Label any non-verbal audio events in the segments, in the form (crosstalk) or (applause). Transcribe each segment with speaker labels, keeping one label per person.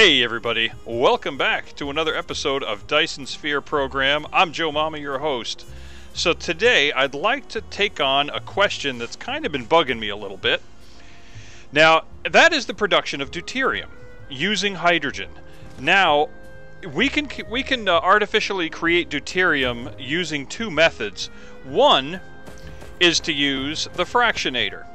Speaker 1: Hey everybody, welcome back to another episode of Dyson Sphere Program. I'm Joe Mama, your host. So today I'd like to take on a question that's kind of been bugging me a little bit. Now, that is the production of deuterium using hydrogen. Now, we can we can uh, artificially create deuterium using two methods. One is to use the fractionator.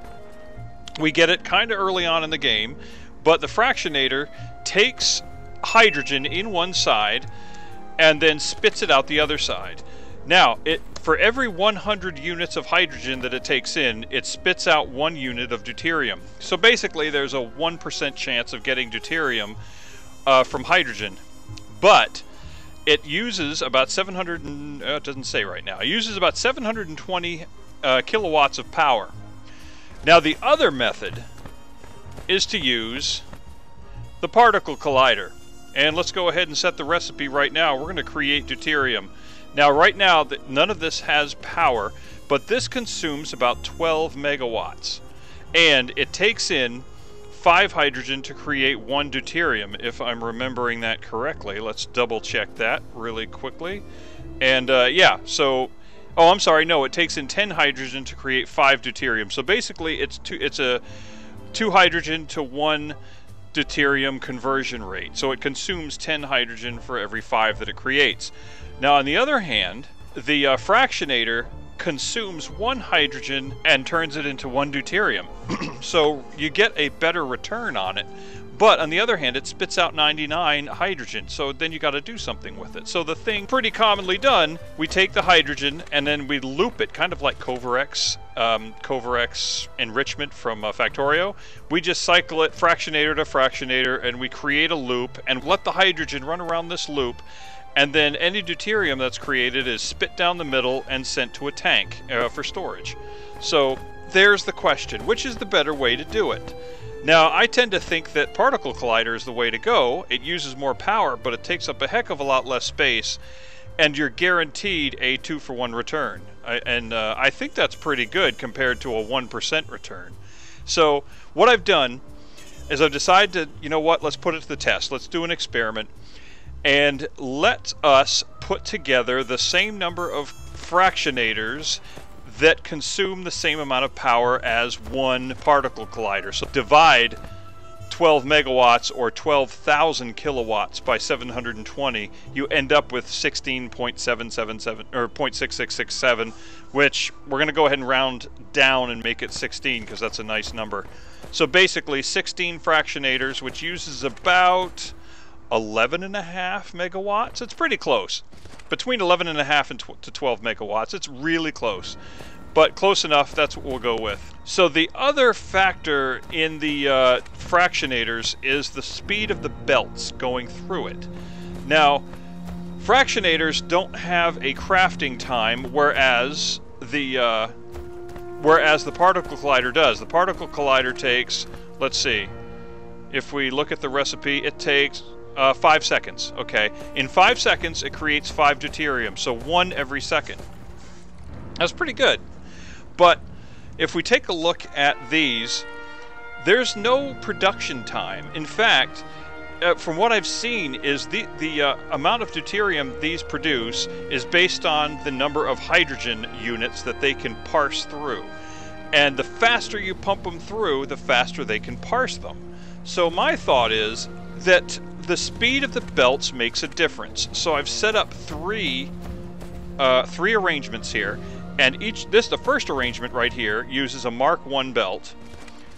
Speaker 1: We get it kind of early on in the game, but the fractionator takes hydrogen in one side and then spits it out the other side. Now, it for every 100 units of hydrogen that it takes in, it spits out one unit of deuterium. So basically, there's a 1% chance of getting deuterium uh, from hydrogen. But it uses about 700, and, uh, it doesn't say right now, it uses about 720 uh, kilowatts of power. Now, the other method is to use the particle collider. And let's go ahead and set the recipe right now. We're going to create deuterium. Now, right now, none of this has power, but this consumes about 12 megawatts. And it takes in 5 hydrogen to create 1 deuterium, if I'm remembering that correctly. Let's double check that really quickly. And uh, yeah, so, oh, I'm sorry, no, it takes in 10 hydrogen to create 5 deuterium. So basically, it's, two, it's a 2 hydrogen to 1 deuterium conversion rate. So it consumes 10 hydrogen for every 5 that it creates. Now, on the other hand, the uh, fractionator consumes one hydrogen and turns it into one deuterium. (clears throat) so you get a better return on it but on the other hand, it spits out 99 hydrogen, so then you got to do something with it. So the thing pretty commonly done, we take the hydrogen and then we loop it, kind of like Kovarex, um, Kovarex enrichment from uh, Factorio. We just cycle it fractionator to fractionator and we create a loop and let the hydrogen run around this loop and then any deuterium that's created is spit down the middle and sent to a tank uh, for storage. So there's the question, which is the better way to do it? Now, I tend to think that particle collider is the way to go. It uses more power, but it takes up a heck of a lot less space, and you're guaranteed a two for one return. I, and uh, I think that's pretty good compared to a 1% return. So, what I've done is I've decided to, you know what, let's put it to the test. Let's do an experiment and let us put together the same number of fractionators that consume the same amount of power as one particle collider. So divide 12 megawatts or 12,000 kilowatts by 720, you end up with 16.777 or 0.6667, which we're going to go ahead and round down and make it 16 because that's a nice number. So basically 16 fractionators, which uses about 11 and a half megawatts. It's pretty close. Between 11 and a half and to 12 megawatts. It's really close. But close enough, that's what we'll go with. So the other factor in the uh, fractionators is the speed of the belts going through it. Now, fractionators don't have a crafting time, whereas the uh, whereas the particle collider does. The particle collider takes, let's see, if we look at the recipe, it takes uh, five seconds, okay. In five seconds, it creates five deuterium, so one every second. That's pretty good. But if we take a look at these, there's no production time. In fact, uh, from what I've seen, is the the uh, amount of deuterium these produce is based on the number of hydrogen units that they can parse through. And the faster you pump them through, the faster they can parse them. So my thought is that the speed of the belts makes a difference. So I've set up three uh, three arrangements here, and each this the first arrangement right here uses a Mark One belt.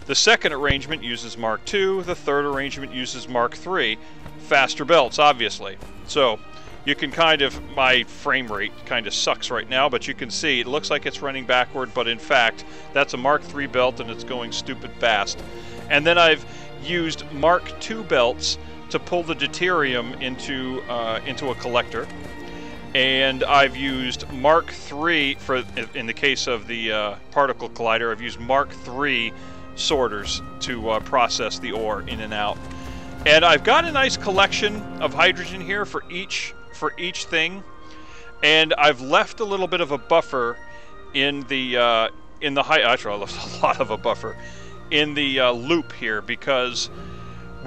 Speaker 1: The second arrangement uses Mark Two. The third arrangement uses Mark Three, Faster belts, obviously. So you can kind of my frame rate kind of sucks right now, but you can see it looks like it's running backward, but in fact that's a Mark 3 belt and it's going stupid fast. And then I've used Mark II belts to pull the deuterium into uh, into a collector, and I've used Mark III for in the case of the uh, particle collider. I've used Mark III sorters to uh, process the ore in and out, and I've got a nice collection of hydrogen here for each for each thing, and I've left a little bit of a buffer in the uh, in the high. Actually, I left a (laughs) lot of a buffer in the uh, loop here because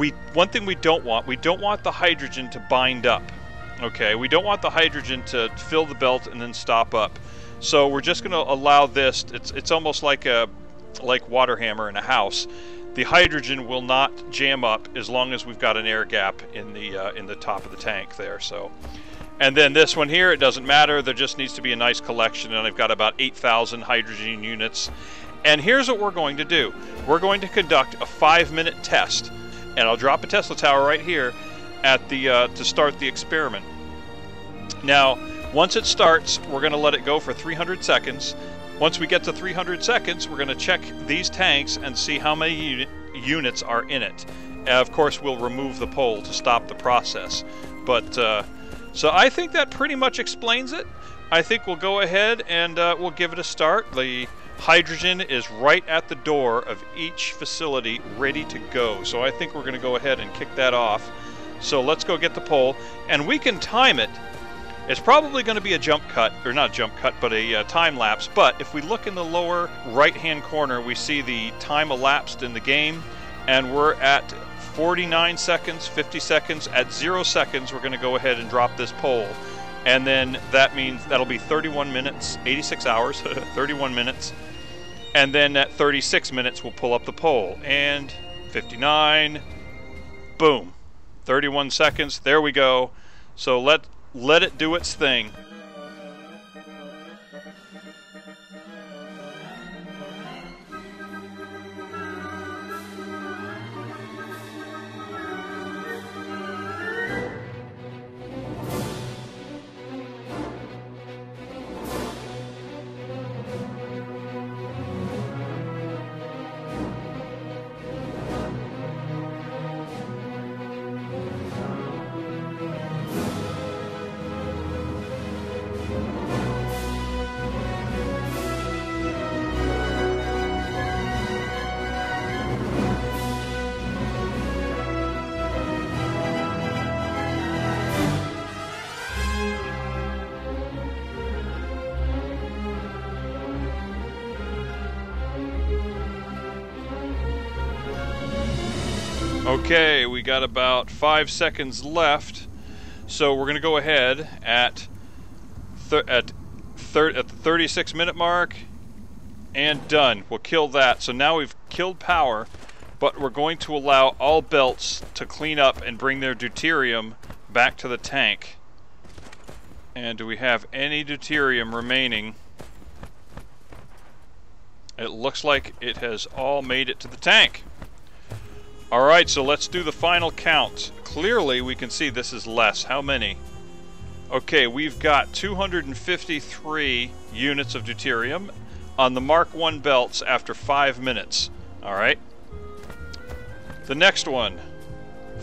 Speaker 1: we one thing we don't want, we don't want the hydrogen to bind up. Okay, we don't want the hydrogen to fill the belt and then stop up. So we're just going to allow this. It's it's almost like a like water hammer in a house. The hydrogen will not jam up as long as we've got an air gap in the uh, in the top of the tank there. So, and then this one here, it doesn't matter. There just needs to be a nice collection, and I've got about 8,000 hydrogen units. And here's what we're going to do. We're going to conduct a five-minute test, and I'll drop a Tesla tower right here at the uh, to start the experiment. Now, once it starts, we're going to let it go for 300 seconds. Once we get to 300 seconds, we're going to check these tanks and see how many uni units are in it. And of course, we'll remove the pole to stop the process. But uh, so I think that pretty much explains it. I think we'll go ahead and uh, we'll give it a start. The hydrogen is right at the door of each facility ready to go. So I think we're going to go ahead and kick that off. So let's go get the pole and we can time it it's probably going to be a jump cut, or not a jump cut, but a uh, time lapse. But if we look in the lower right hand corner, we see the time elapsed in the game, and we're at 49 seconds, 50 seconds. At zero seconds, we're going to go ahead and drop this pole. And then that means that'll be 31 minutes, 86 hours, (laughs) 31 minutes. And then at 36 minutes, we'll pull up the pole. And 59, boom, 31 seconds. There we go. So let let it do its thing. Okay, we got about five seconds left, so we're going to go ahead at at at the 36 minute mark and done. We'll kill that. So now we've killed power, but we're going to allow all belts to clean up and bring their deuterium back to the tank. And do we have any deuterium remaining? It looks like it has all made it to the tank. Alright, so let's do the final count. Clearly, we can see this is less. How many? Okay, we've got 253 units of deuterium on the Mark 1 belts after 5 minutes. Alright. The next one,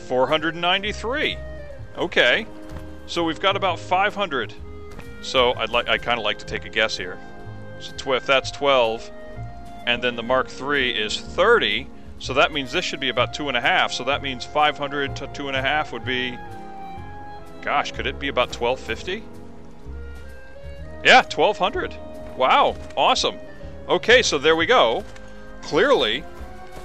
Speaker 1: 493. Okay. So we've got about 500. So I'd like I kind of like to take a guess here. So if that's 12, and then the Mark 3 is 30, so that means this should be about two and a half. So that means 500 to two and a half would be, gosh, could it be about 1250? Yeah, 1200. Wow, awesome. Okay, so there we go. Clearly,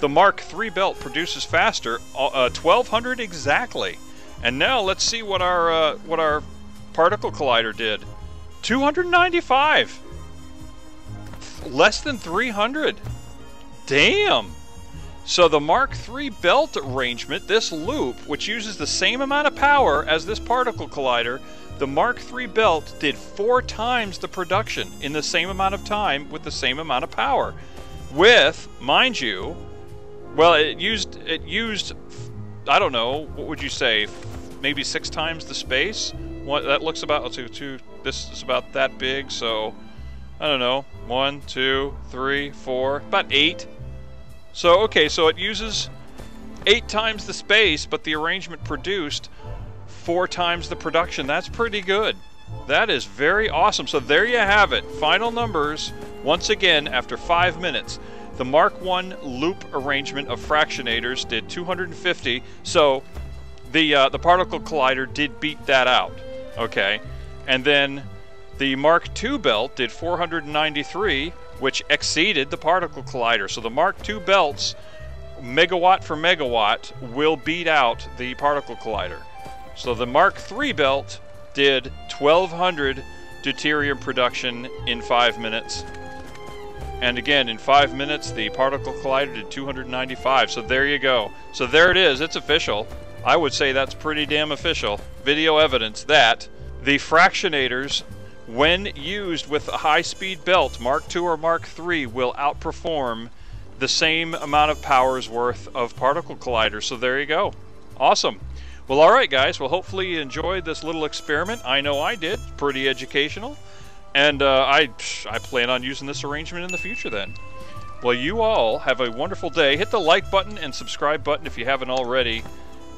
Speaker 1: the Mark III belt produces faster, uh, 1200 exactly. And now let's see what our uh, what our particle collider did. 295. Less than 300. Damn. So the Mark III belt arrangement, this loop, which uses the same amount of power as this particle collider, the Mark III belt did four times the production in the same amount of time with the same amount of power. With, mind you, well, it used it used I don't know, what would you say, maybe six times the space? What that looks about let's see, two this is about that big, so I don't know, one, two, three, four, about eight so, okay, so it uses eight times the space, but the arrangement produced four times the production. That's pretty good. That is very awesome. So there you have it. Final numbers, once again, after five minutes. The Mark I loop arrangement of fractionators did 250, so the, uh, the particle collider did beat that out, okay? And then the Mark II belt did 493, which exceeded the particle collider. So the Mark II belts megawatt for megawatt will beat out the particle collider. So the Mark III belt did 1200 deuterium production in 5 minutes. And again, in 5 minutes, the particle collider did 295. So there you go. So there it is. It's official. I would say that's pretty damn official. Video evidence that the fractionators, when used with a high-speed belt, Mark II or Mark III, will outperform the same amount of power's worth of particle collider. So there you go. Awesome. Well, all right, guys. Well, hopefully you enjoyed this little experiment. I know I did. Pretty educational. And uh, I, I plan on using this arrangement in the future then. Well, you all have a wonderful day. Hit the like button and subscribe button if you haven't already.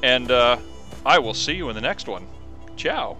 Speaker 1: And uh, I will see you in the next one. Ciao.